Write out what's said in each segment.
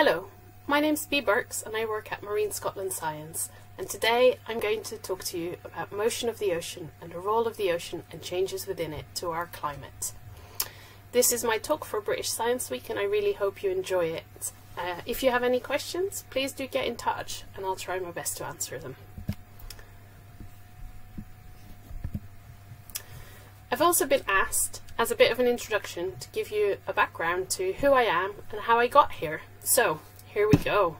Hello, my name's Bee Berx and I work at Marine Scotland Science and today I'm going to talk to you about motion of the ocean and the role of the ocean and changes within it to our climate. This is my talk for British Science Week and I really hope you enjoy it. Uh, if you have any questions, please do get in touch and I'll try my best to answer them. I've also been asked, as a bit of an introduction, to give you a background to who I am and how I got here. So, here we go.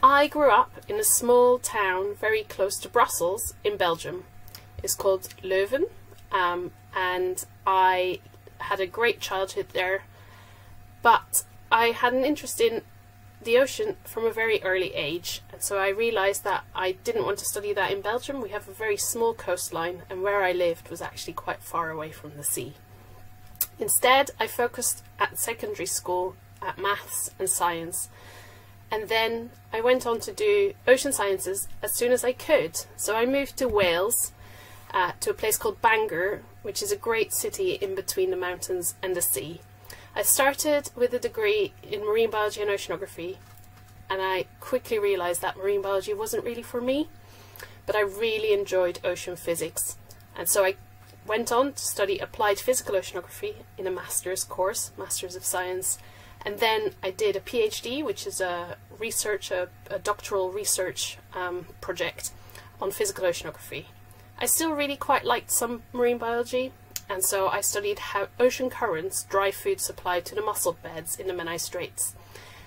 I grew up in a small town very close to Brussels in Belgium. It's called Leuven, um, and I had a great childhood there. But I had an interest in the ocean from a very early age, and so I realised that I didn't want to study that in Belgium. We have a very small coastline, and where I lived was actually quite far away from the sea. Instead, I focused at secondary school at maths and science, and then I went on to do ocean sciences as soon as I could. So I moved to Wales, uh, to a place called Bangor, which is a great city in between the mountains and the sea. I started with a degree in marine biology and oceanography, and I quickly realised that marine biology wasn't really for me, but I really enjoyed ocean physics. And so I went on to study applied physical oceanography in a master's course, Masters of Science, and then I did a PhD, which is a research, a, a doctoral research um, project on physical oceanography. I still really quite liked some marine biology, and so I studied how ocean currents drive food supply to the mussel beds in the Menai Straits.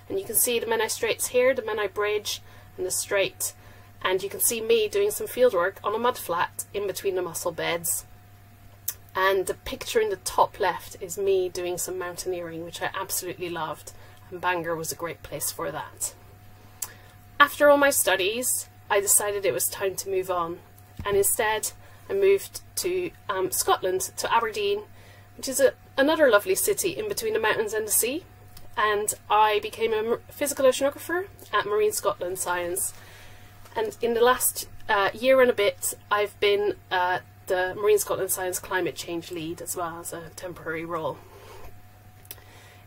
And you can see the Menai Straits here, the Menai Bridge and the Strait, and you can see me doing some fieldwork on a mudflat in between the mussel beds. And the picture in the top left is me doing some mountaineering, which I absolutely loved, and Bangor was a great place for that. After all my studies, I decided it was time to move on, and instead I moved to um, Scotland, to Aberdeen, which is a, another lovely city in between the mountains and the sea. And I became a physical oceanographer at Marine Scotland Science. And in the last uh, year and a bit, I've been uh, the Marine Scotland Science climate change lead as well as a temporary role.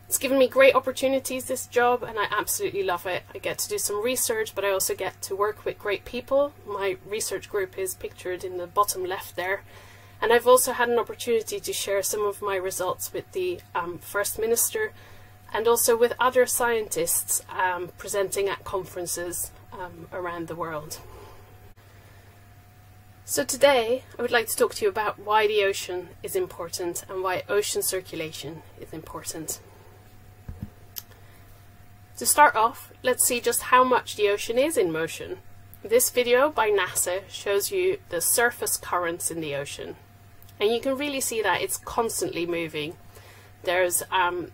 It's given me great opportunities, this job, and I absolutely love it. I get to do some research, but I also get to work with great people. My research group is pictured in the bottom left there. And I've also had an opportunity to share some of my results with the um, First Minister and also with other scientists um, presenting at conferences um, around the world. So today I would like to talk to you about why the ocean is important and why ocean circulation is important. To start off, let's see just how much the ocean is in motion. This video by NASA shows you the surface currents in the ocean. And you can really see that it's constantly moving. There's um,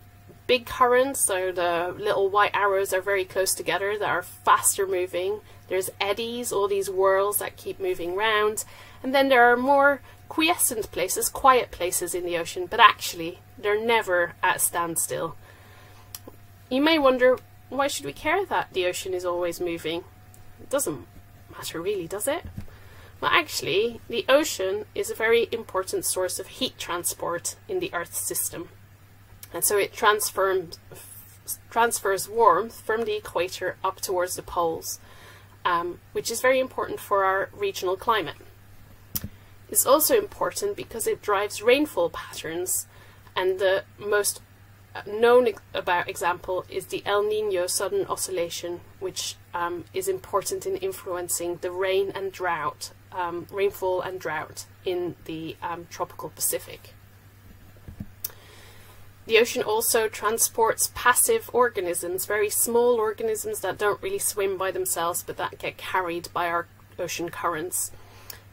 big currents, so the little white arrows are very close together that are faster moving. There's eddies, all these whirls that keep moving round. And then there are more quiescent places, quiet places in the ocean, but actually they're never at standstill. You may wonder why should we care that the ocean is always moving? It doesn't matter really, does it? Well, actually, the ocean is a very important source of heat transport in the Earth's system. And so it transfers warmth from the equator up towards the poles, um, which is very important for our regional climate. It's also important because it drives rainfall patterns and the most known about example is the El Nino Southern Oscillation, which um, is important in influencing the rain and drought, um, rainfall and drought in the um, tropical Pacific. The ocean also transports passive organisms, very small organisms that don't really swim by themselves but that get carried by our ocean currents.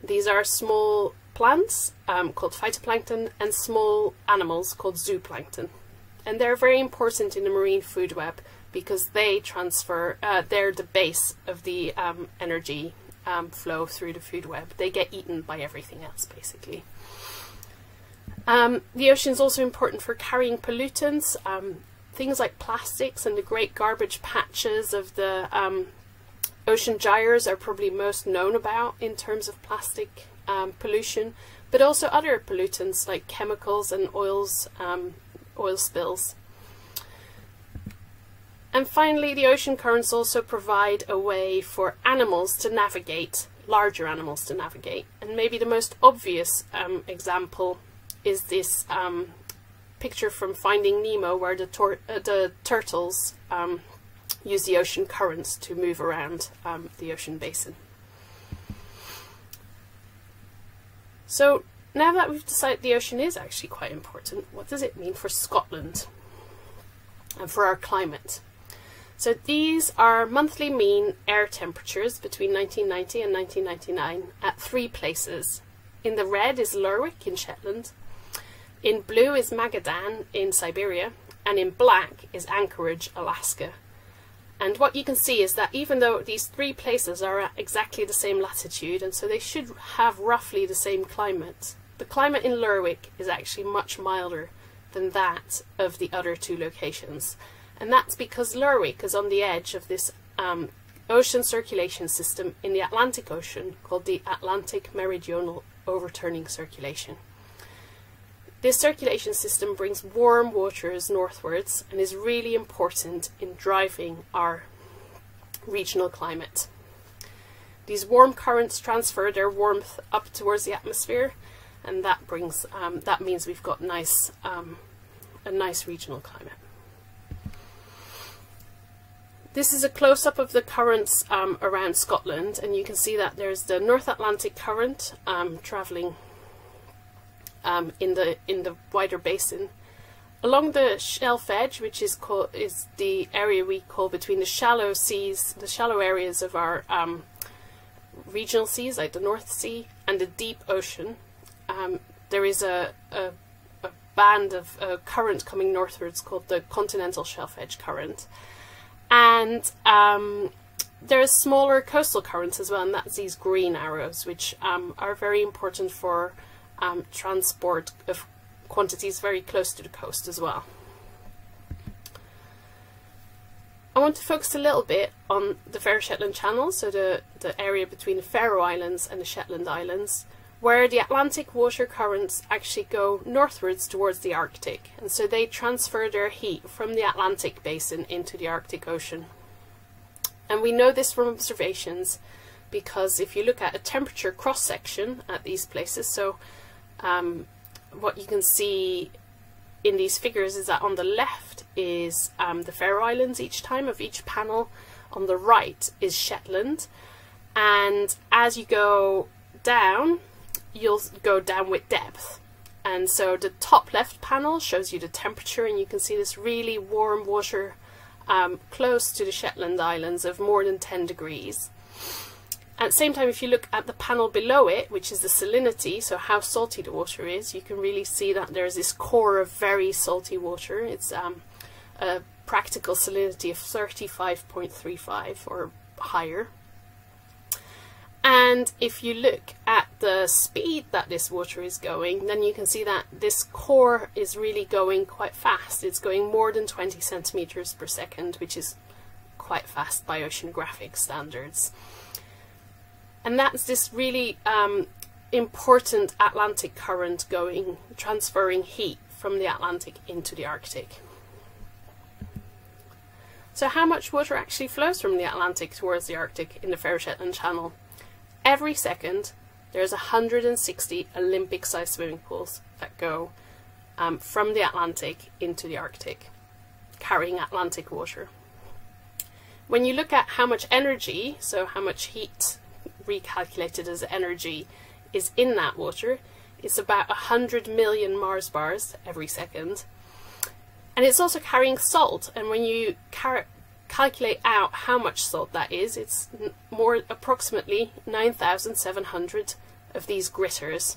These are small plants um, called phytoplankton and small animals called zooplankton and they're very important in the marine food web because they transfer, uh, they're the base of the um, energy um, flow through the food web. They get eaten by everything else, basically. Um, the ocean is also important for carrying pollutants, um, things like plastics and the great garbage patches of the um, ocean gyres are probably most known about in terms of plastic um, pollution, but also other pollutants like chemicals and oils oil spills. And finally, the ocean currents also provide a way for animals to navigate, larger animals to navigate. And maybe the most obvious um, example is this um, picture from Finding Nemo where the, uh, the turtles um, use the ocean currents to move around um, the ocean basin. So now that we've decided the ocean is actually quite important, what does it mean for Scotland and for our climate? So these are monthly mean air temperatures between 1990 and 1999 at three places. In the red is Lerwick in Shetland, in blue is Magadan in Siberia, and in black is Anchorage, Alaska. And what you can see is that even though these three places are at exactly the same latitude, and so they should have roughly the same climate, the climate in Lerwick is actually much milder than that of the other two locations. And that's because Lerwick is on the edge of this um, ocean circulation system in the Atlantic Ocean called the Atlantic Meridional Overturning Circulation. This circulation system brings warm waters northwards and is really important in driving our regional climate. These warm currents transfer their warmth up towards the atmosphere and that brings um, that means we've got nice um, a nice regional climate. This is a close-up of the currents um, around Scotland and you can see that there's the North Atlantic current um, travelling um, in the in the wider basin. Along the shelf edge, which is called is the area we call between the shallow seas, the shallow areas of our um, regional seas, like the North Sea, and the deep ocean, um, there is a, a, a band of uh, current coming northwards called the continental shelf edge current, and um, there are smaller coastal currents as well, and that's these green arrows, which um, are very important for um, transport of quantities very close to the coast as well. I want to focus a little bit on the Faroe Shetland Channel, so the, the area between the Faroe Islands and the Shetland Islands, where the Atlantic water currents actually go northwards towards the Arctic, and so they transfer their heat from the Atlantic basin into the Arctic Ocean. And we know this from observations because if you look at a temperature cross section at these places, so um, what you can see in these figures is that on the left is um, the Faroe Islands each time of each panel, on the right is Shetland, and as you go down, you'll go down with depth. And so the top left panel shows you the temperature, and you can see this really warm water um, close to the Shetland Islands of more than 10 degrees. At the same time, if you look at the panel below it, which is the salinity, so how salty the water is, you can really see that there's this core of very salty water. It's um, a practical salinity of 35.35 or higher. And if you look at the speed that this water is going, then you can see that this core is really going quite fast. It's going more than 20 centimeters per second, which is quite fast by oceanographic standards. And that's this really um, important Atlantic current going, transferring heat from the Atlantic into the Arctic. So how much water actually flows from the Atlantic towards the Arctic in the Faroe Shetland Channel? Every second, there's 160 Olympic-sized swimming pools that go um, from the Atlantic into the Arctic, carrying Atlantic water. When you look at how much energy, so how much heat recalculated as energy is in that water. It's about 100 million Mars bars every second. And it's also carrying salt, and when you calculate out how much salt that is, it's more approximately 9,700 of these gritters.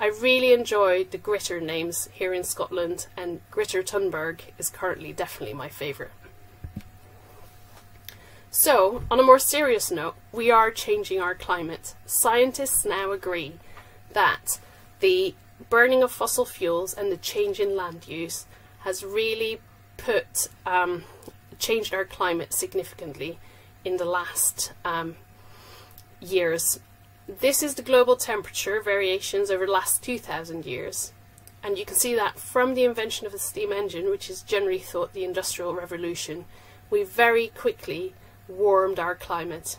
I really enjoy the gritter names here in Scotland, and Gritter Thunberg is currently definitely my favourite. So, on a more serious note, we are changing our climate. Scientists now agree that the burning of fossil fuels and the change in land use has really put um, changed our climate significantly in the last um, years. This is the global temperature variations over the last 2,000 years. And you can see that from the invention of the steam engine, which is generally thought the Industrial Revolution, we very quickly warmed our climate.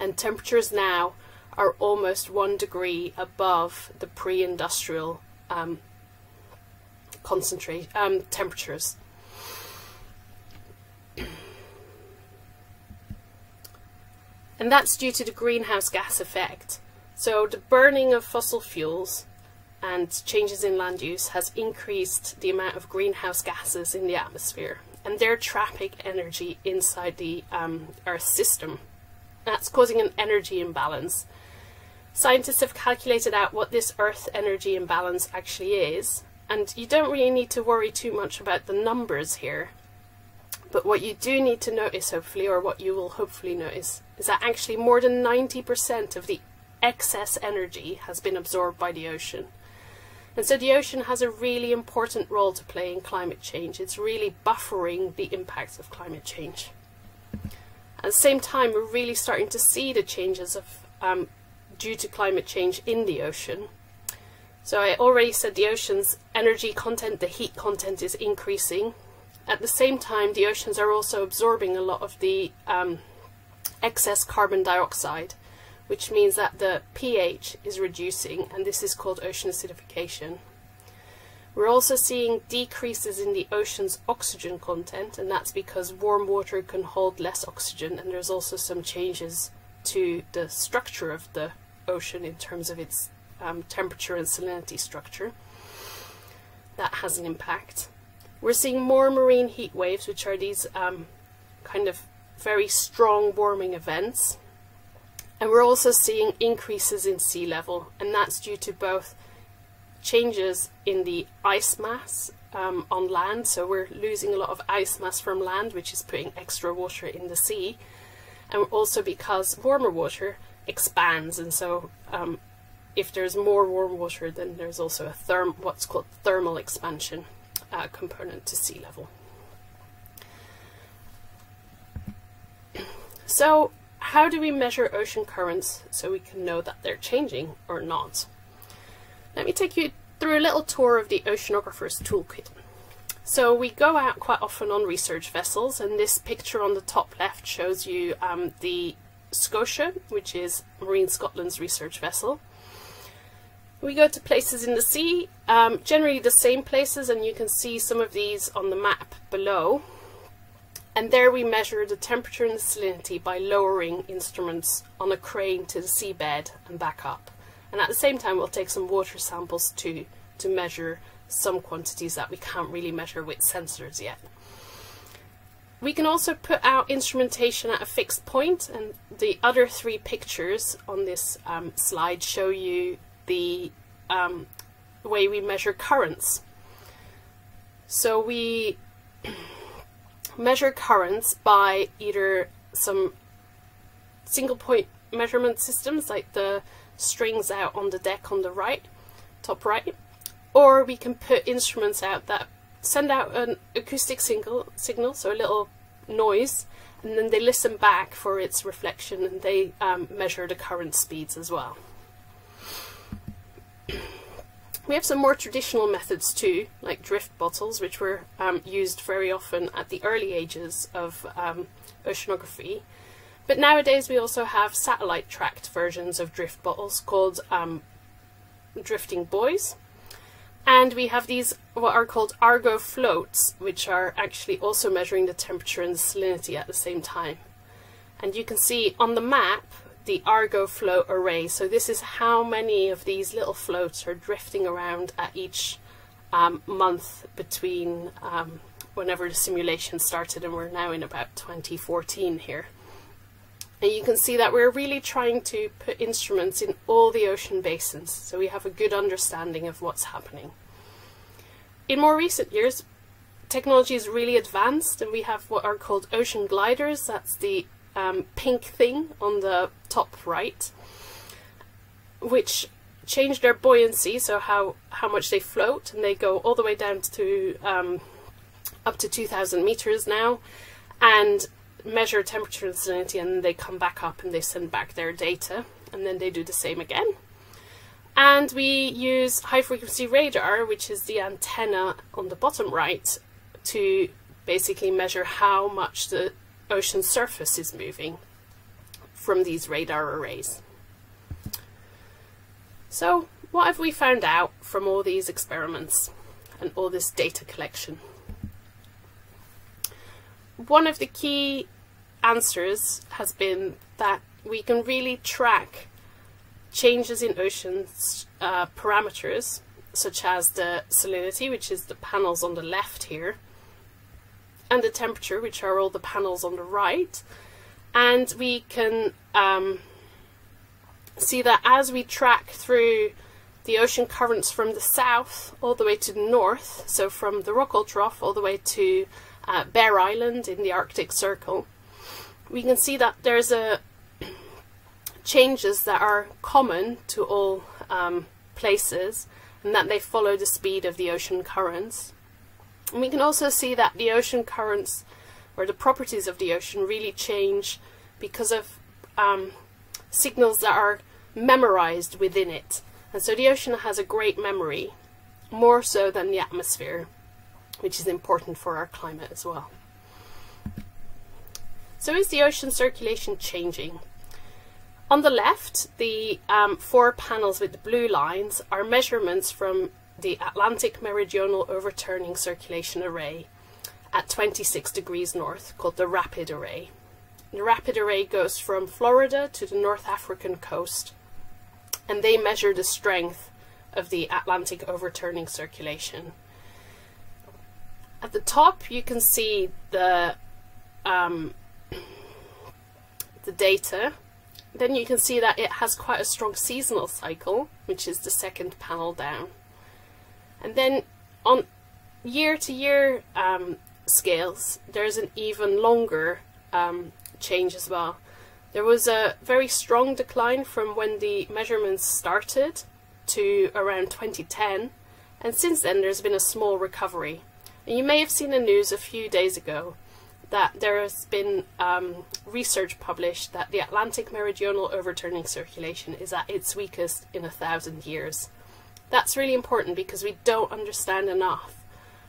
And temperatures now are almost one degree above the pre-industrial um, concentrate um, temperatures. and that's due to the greenhouse gas effect. So the burning of fossil fuels and changes in land use has increased the amount of greenhouse gases in the atmosphere and they're trapping energy inside the um, Earth system. That's causing an energy imbalance. Scientists have calculated out what this Earth energy imbalance actually is, and you don't really need to worry too much about the numbers here. But what you do need to notice, hopefully, or what you will hopefully notice, is that actually more than 90% of the excess energy has been absorbed by the ocean. And so the ocean has a really important role to play in climate change. It's really buffering the impacts of climate change. At the same time, we're really starting to see the changes of um, due to climate change in the ocean. So I already said the ocean's energy content, the heat content is increasing. At the same time, the oceans are also absorbing a lot of the um, excess carbon dioxide which means that the pH is reducing, and this is called ocean acidification. We're also seeing decreases in the ocean's oxygen content, and that's because warm water can hold less oxygen, and there's also some changes to the structure of the ocean in terms of its um, temperature and salinity structure. That has an impact. We're seeing more marine heat waves, which are these um, kind of very strong warming events and we're also seeing increases in sea level, and that's due to both changes in the ice mass um, on land, so we're losing a lot of ice mass from land, which is putting extra water in the sea, and also because warmer water expands, and so um, if there's more warm water, then there's also a therm what's called thermal expansion uh, component to sea level. So how do we measure ocean currents so we can know that they're changing or not? Let me take you through a little tour of the oceanographer's toolkit. So we go out quite often on research vessels and this picture on the top left shows you um, the Scotia, which is Marine Scotland's research vessel. We go to places in the sea, um, generally the same places and you can see some of these on the map below and there we measure the temperature and the salinity by lowering instruments on a crane to the seabed and back up. And at the same time we'll take some water samples too to measure some quantities that we can't really measure with sensors yet. We can also put our instrumentation at a fixed point and the other three pictures on this um, slide show you the um, way we measure currents. So we measure currents by either some single point measurement systems like the strings out on the deck on the right, top right, or we can put instruments out that send out an acoustic single, signal, so a little noise, and then they listen back for its reflection and they um, measure the current speeds as well. We have some more traditional methods too, like drift bottles, which were um, used very often at the early ages of um, oceanography. But nowadays we also have satellite tracked versions of drift bottles called um, drifting buoys. And we have these what are called Argo floats, which are actually also measuring the temperature and the salinity at the same time. And you can see on the map the Argo float array. So this is how many of these little floats are drifting around at each um, month between um, whenever the simulation started and we're now in about 2014 here. And you can see that we're really trying to put instruments in all the ocean basins so we have a good understanding of what's happening. In more recent years, technology is really advanced and we have what are called ocean gliders. That's the um, pink thing on the top right, which change their buoyancy, so how, how much they float, and they go all the way down to um, up to 2,000 meters now, and measure temperature and salinity, and they come back up and they send back their data, and then they do the same again. And we use high frequency radar, which is the antenna on the bottom right, to basically measure how much the ocean surface is moving from these radar arrays. So what have we found out from all these experiments and all this data collection? One of the key answers has been that we can really track changes in ocean uh, parameters such as the salinity, which is the panels on the left here, and the temperature, which are all the panels on the right. And we can um, see that as we track through the ocean currents from the south all the way to the north, so from the Rockall Trough all the way to uh, Bear Island in the Arctic Circle, we can see that there's a changes that are common to all um, places and that they follow the speed of the ocean currents. And we can also see that the ocean currents or the properties of the ocean really change because of um, signals that are memorized within it. And so the ocean has a great memory, more so than the atmosphere, which is important for our climate as well. So is the ocean circulation changing? On the left, the um, four panels with the blue lines are measurements from the Atlantic Meridional Overturning Circulation Array at 26 degrees north, called the RAPID Array. The RAPID Array goes from Florida to the North African coast, and they measure the strength of the Atlantic overturning circulation. At the top, you can see the um, the data then you can see that it has quite a strong seasonal cycle, which is the second panel down. And then on year to year um, scales, there's an even longer um, change as well. There was a very strong decline from when the measurements started to around 2010, and since then there's been a small recovery. And you may have seen the news a few days ago that there has been um, research published that the Atlantic meridional overturning circulation is at its weakest in a thousand years. That's really important because we don't understand enough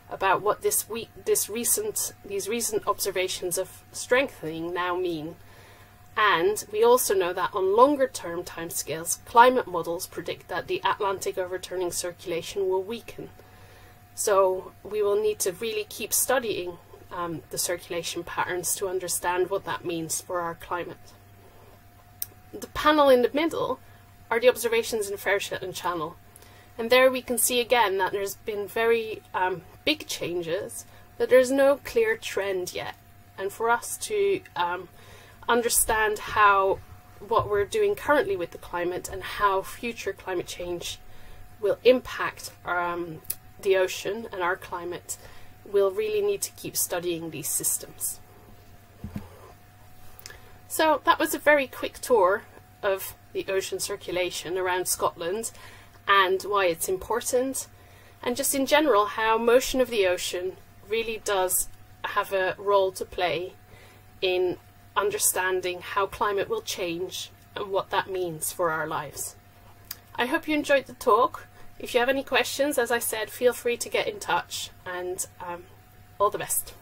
about what this week, this recent, these recent observations of strengthening now mean. And we also know that on longer term timescales, climate models predict that the Atlantic overturning circulation will weaken. So we will need to really keep studying um, the circulation patterns to understand what that means for our climate. The panel in the middle are the observations in Fair and Channel. And there we can see again that there's been very um, big changes, but there's no clear trend yet. And for us to um, understand how what we're doing currently with the climate and how future climate change will impact um, the ocean and our climate we'll really need to keep studying these systems. So that was a very quick tour of the ocean circulation around Scotland and why it's important and just in general how motion of the ocean really does have a role to play in understanding how climate will change and what that means for our lives. I hope you enjoyed the talk. If you have any questions, as I said, feel free to get in touch and um, all the best.